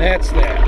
That's that.